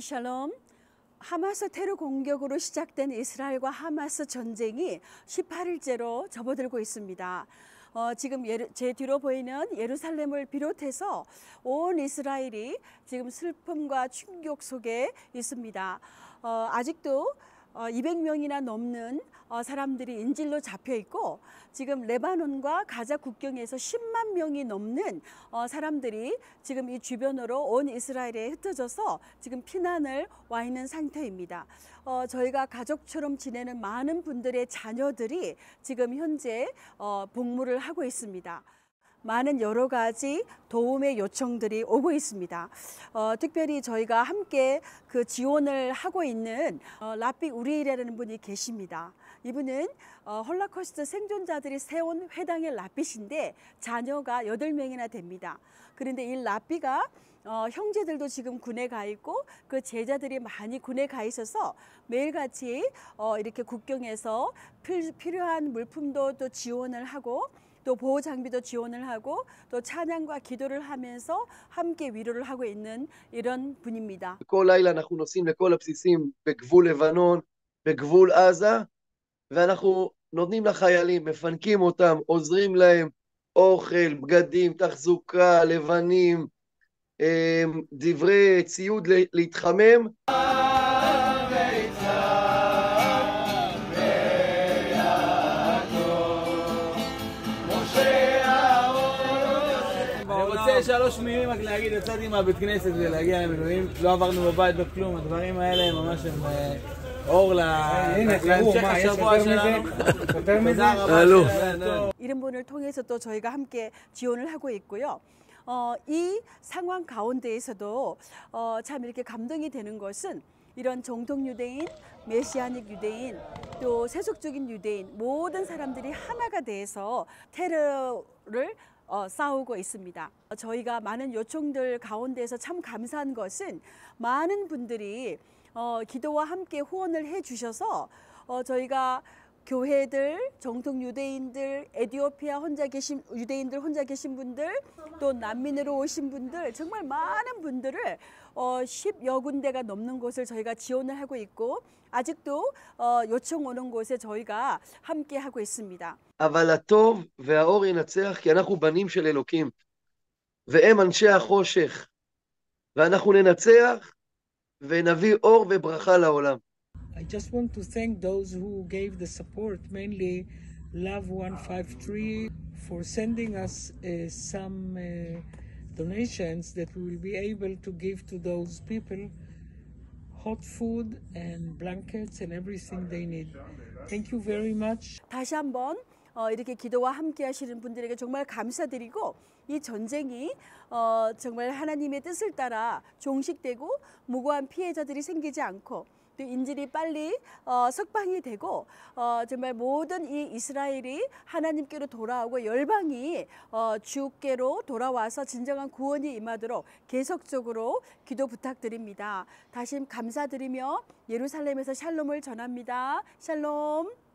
샬롬. 하마스 테러 공격으로 시작된 이스라엘과 하마스 전쟁이 18일째로 접어들고 있습니다. 어, 지금 예루, 제 뒤로 보이는 예루살렘을 비롯해서 온 이스라엘이 지금 슬픔과 충격 속에 있습니다. 어, 아직도 어, 200명이나 넘는 어, 사람들이 인질로 잡혀 있고 지금 레바논과 가자 국경에서 10만 명이 넘는 어, 사람들이 지금 이 주변으로 온 이스라엘에 흩어져서 지금 피난을 와 있는 상태입니다. 어, 저희가 가족처럼 지내는 많은 분들의 자녀들이 지금 현재 어, 복무를 하고 있습니다. 많은 여러 가지 도움의 요청들이 오고 있습니다. 어, 특별히 저희가 함께 그 지원을 하고 있는 어, 라삐 우리일이라는 분이 계십니다. 이분은 어, 홀라코스트 생존자들이 세운 회당의 라삐신데 자녀가 여덟 명이나 됩니다. 그런데 이 라삐가 어, 형제들도 지금 군에 가 있고 그 제자들이 많이 군에 가 있어서 매일같이 어, 이렇게 국경에서 필, 필요한 물품도 또 지원을 하고 또 보호 장비도 지원을 하고 또 찬양과 기도를 하면서 함께 위로를 하고 있는 이런 분입니다. כל לילה אנחנו נוסעים לכל הבסיסים בגבול לבנון, בגבול עזה, ואנחנו נותנים לחיילים, מפנקים אותם, עוזרים להם, אוכל, בגדים, תחזוקה, לבנים, אה, דברי ציוד ל- להתחמם. אני רוצה שלוש מילים רק להגיד, יצאתי מהבית כנסת ולהגיע למילואים, לא עברנו בבית בכלום, הדברים האלה ממש הם אה, אור ל- הנה, תראו, להמשך מה, יש השבוע יותר שלנו. מזה? יותר מזה? תודה רבה. אלוף. שבאתם. 이런 분을 통해서 또 저희가 함께 지원을 하고 있고요. 어, 이 상황 가운데에서도 어, 참 이렇게 감동이 되는 것은 이런 정통 유대인, 메시아닉 유대인, 또 세속적인 유대인 모든 사람들이 하나가 돼서 테러를 어, 싸우고 있습니다. 저희가 많은 요청들 가운데서 참 감사한 것은 많은 분들이 어, 기도와 함께 후원을 해 주셔서 어, 저희가 교회들, 정통 유대인들, 에디오피아 혼자 계신 유대인들 혼자 계신 분들, 또 난민으로 오신 분들 정말 많은 분들을 어, 10여 군데가 넘는 곳을 저희가 지원을 하고 있고 아직도 어, 요청 오는 곳에 저희가 함께 하고 있습니다. אבל הטוב והאור ינצח, כי אנחנו בנים של אלוקים, והם אנשי החושך, ואנחנו ננצח ונביא אור וברכה לעולם. I just want to thank those who gave the support, mainly Love 153, for sending us uh, some uh, donations that we will be able to give to those people hot food and blankets and everything they need. Thank you very much. 다시 한번 어, 이렇게 기도와 함께 하시는 분들에게 정말 감사드리고 이 전쟁이 어, 정말 하나님의 뜻을 따라 종식되고 무고한 피해자들이 생기지 않고 또 인질이 빨리 어, 석방이 되고 어, 정말 모든 이 이스라엘이 하나님께로 돌아오고 열방이 어, 주께로 돌아와서 진정한 구원이 임하도록 계속적으로 기도 부탁드립니다. 다시 감사드리며 예루살렘에서 샬롬을 전합니다. 샬롬.